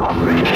Operate.